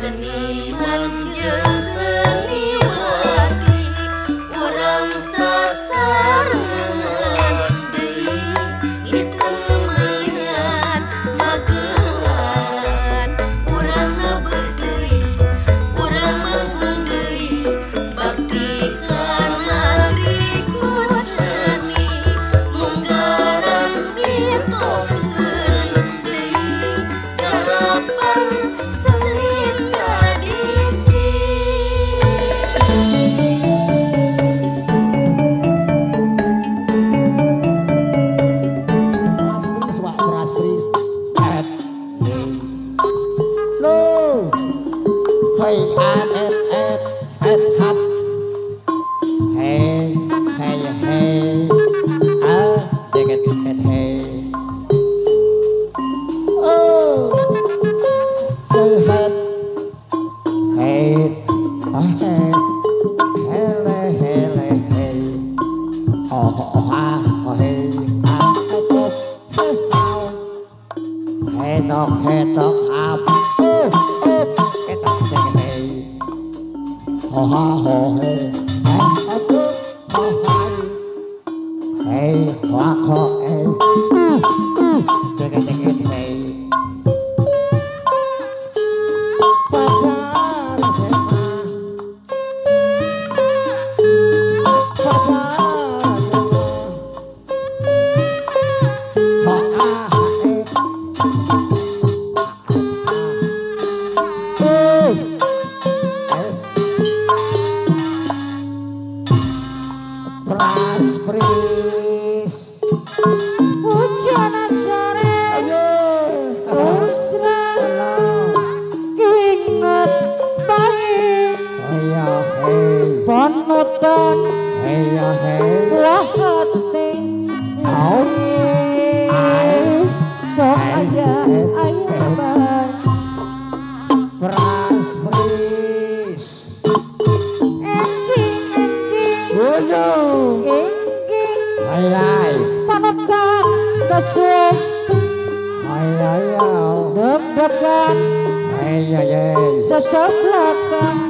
listening. belakang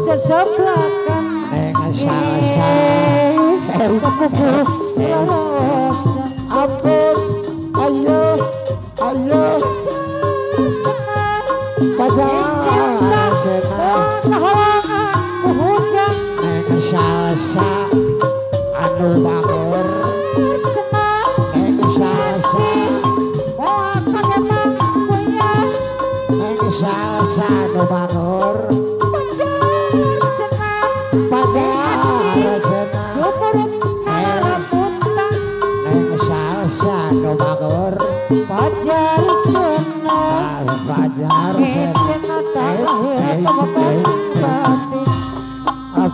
Sesebelakan Neng salsa. Neng kupu side.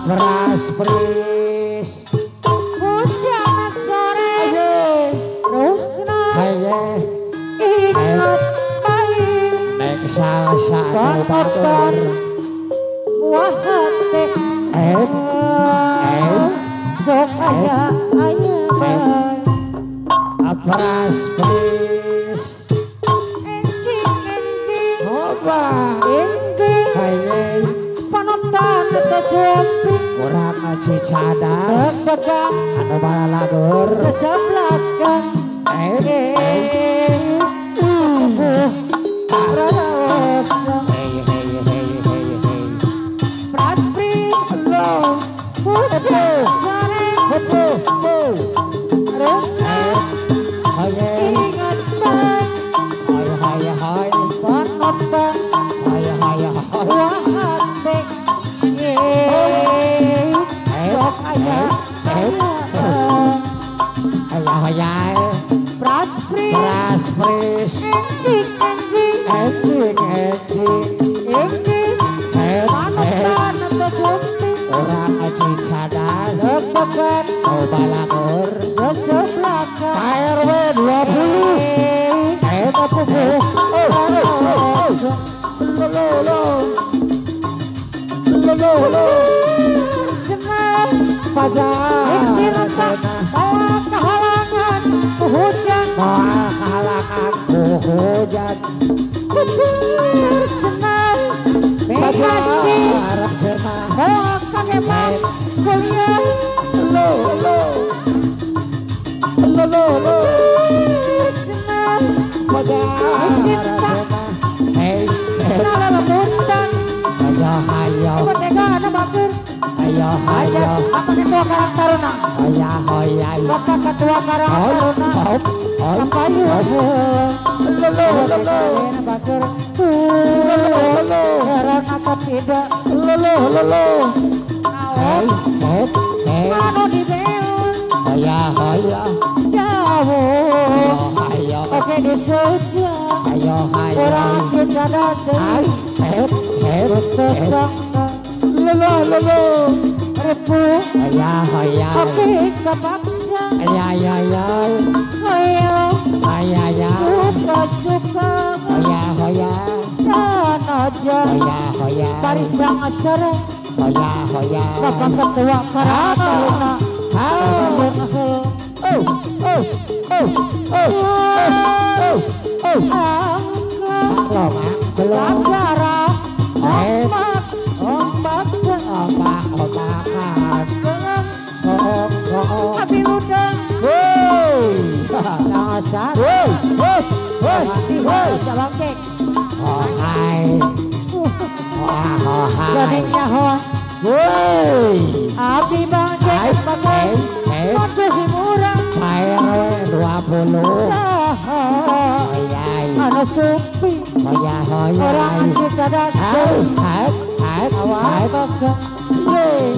Neras pris. Hujan sore. Ayo. Rusna. Ayo. Ingat baik. Neng salsa kapatur. Wahate. Eh. Eh. Sok aja ayo. Apras pris. Encing encing. Oba. Encing. Tetesepi. Kurang aji cadas. Begang. Anu bala lagur. Sesebelakan. Lo. Senang. Pajar. Cinta. Bawa kehalangan. Hujan. Bawa kehalangan hujan. Kecil. Senang. Bekasi. Bawa kehemat. Kuliah. Lo, lo. Lo, lo, lo. Senang. Pajar. Cinta. Hey, hey. Nala lemuntan. Ayo, ayo. Ada bakir. Ayo, ayo. Apa ketua karang taruna? Ayo, ayo, ayo. Bapak ketua karang taruna. Apa yuk? Lo, lo, lo, lo. Ada bakir. Halo. Heran apa tidak? Lo, lo, lo, lo. Hey, Awal. hey, hey. Mano di beon. Ayo, ayo. Jauh. Ayo, Oke di soja. ayo, ayo. Orang cinta Ay, datang. hey, hey, hey. Tersangka. Lo, lo, lo, lo. Repu. Ayo, ayo. Oke kepaksa. Ayo, ayo, ayo. Ayo. Ayo, ayo. Suka-suka. Ayo, ayo. Sanaja. Ayo, ayo. Parisang asara. Ayo, ayo. Bapak ketua karang taruna. Oh, oh, oh, oh, oh, oh, oh. Belum, ah. belum. Agara. Woi, woi. Bangke. Oh, hai. Oh, oh, hai. Jadinya hoa. Woi. Api bangke. Hai, Bagai. eh, eh. Motor hiburan. KRW 20. Saha. Oyai. Anu supi. Hoya, hoya. Orang anjir cadas. Hai, hai, hai, hai. kosong. Yeay.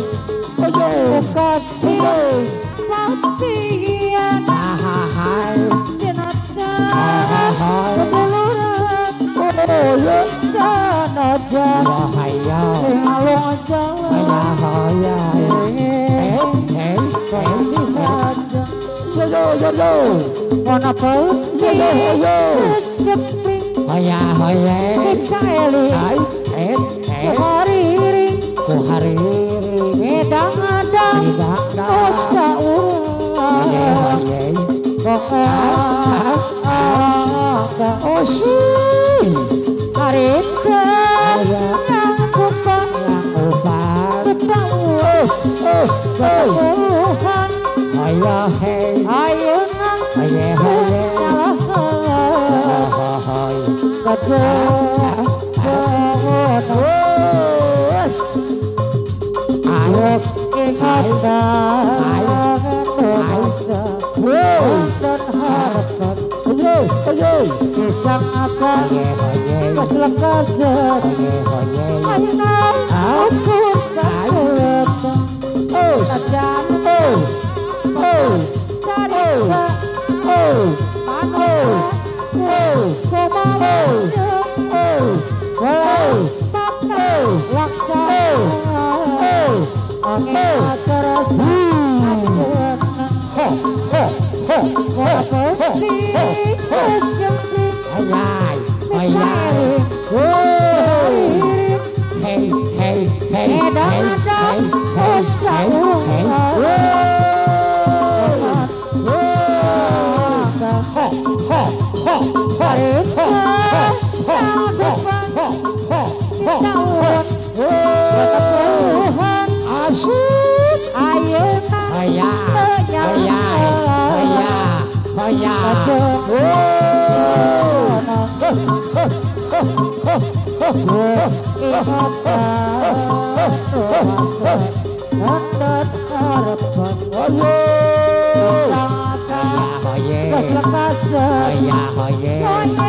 Oh, yeay. Kasih. Yeay. Patian. Oh, ya. Ya. Eh, eh, eh, eh. Yo, yo, yo. Mana eh, eh. Oh, Kisang Kumawas oh, Angin terus Hoya. Hoye. Hoya. Hoye.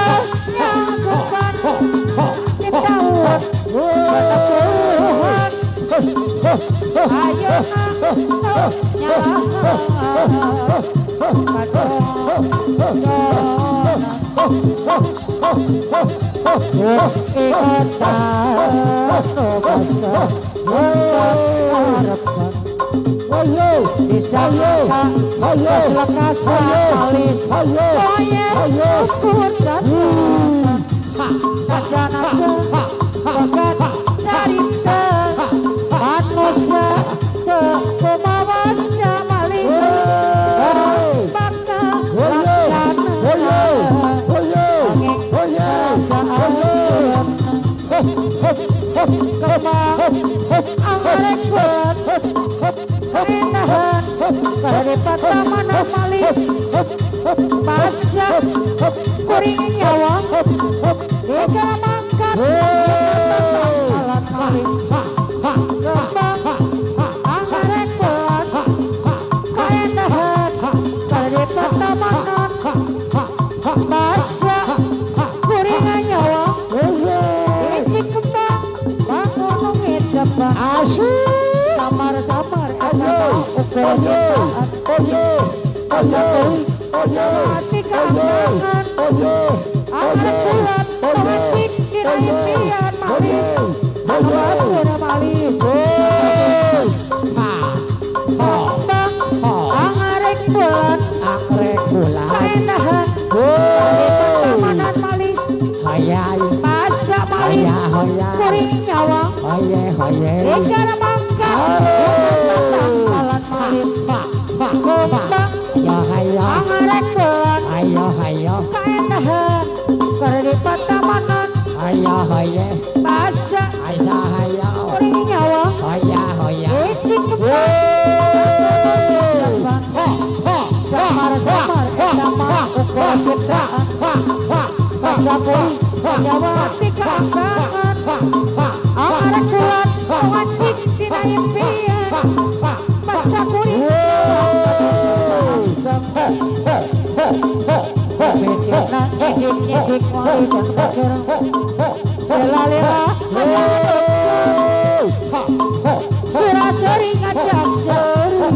Ayo nak Manusia Daripada mana malis Masak Kuring nyawa Ika makan Alat malis Angan bulan Pemacik Kira impian malis malis bulan bulan. Kaendahan Pertamanan malis Hoya. Masa malis. Kuring Hoye. Hoye. Ikan mangka Ayo. Hoye. Masa Aisa. Ayo. Kuring nyawa Hoya. Hoya. Eci kembang Samar-samar Sama ukur citraan Masa kuring Nyawa tika angkangan Angarek bulan Pemacik Dina impian Masa kuring Mikirna nyidik-nyidik wali dan bakir Lela-lela Surah sering ngajak seri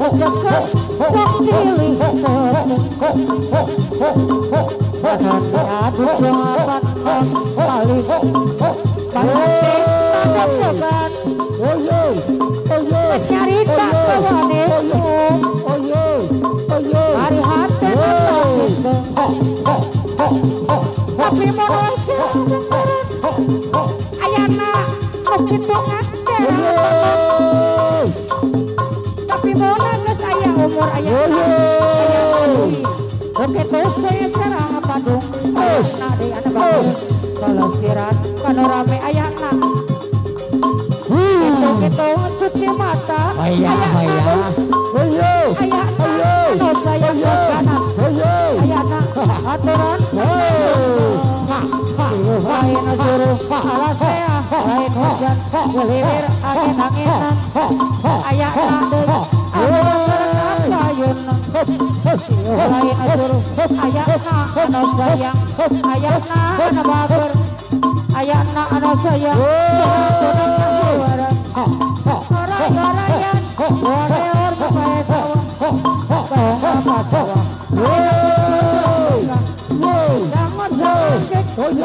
Deket sok silih diadu jawaban non malis Bahati tanggap segan Nyarita kawane Hari hati Tapi mau Begitu aja. Tapi mau nangis ayah umur ayah Oke saya. Serang apa dong? Nah di anak bagus Kalau sirat Kalau rame ayah nak Itu gitu cuci mata. Hoya. Hoya. Ayah. nak No sayang bos ganas. Ayah. Nak aturan. Lain suruh Alas saya Lain hujan Geliwir angin-anginan Ayah nak dek Aturan ayun Lain suruh Ayah nak anu sayang. Ayah nak anu bager Ayah nak anu sayang Tunang keluaran Orang-orang Boleh orang sawah Kau ngapa sawah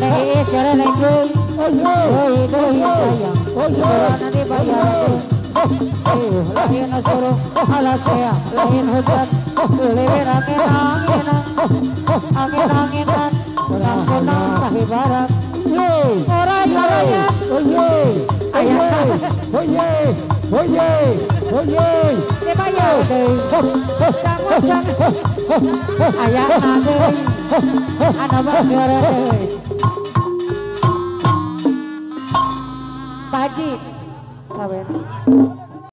Nangis jalan aku angin Angin barat Oye oye, oye. Ke payah deui. Sangun sangun. Aya deui. Ana bageur deui.